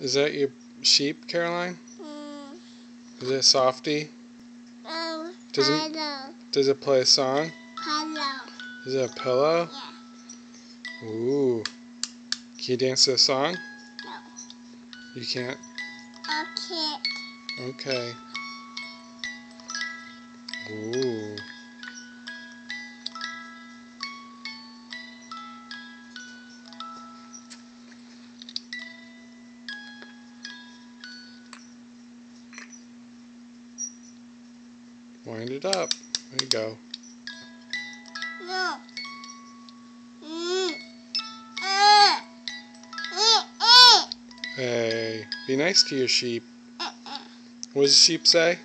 Is that your sheep, Caroline? Mm. Is it Softy? Oh, Does it- Does it play a song? Hello. Is it a pillow? Yeah. Ooh. Can you dance to a song? No. You can't? Okay. Okay. Ooh. Wind it up. There you go. No. Mm. Uh. Uh, uh. Hey, be nice to your sheep. What does the sheep say?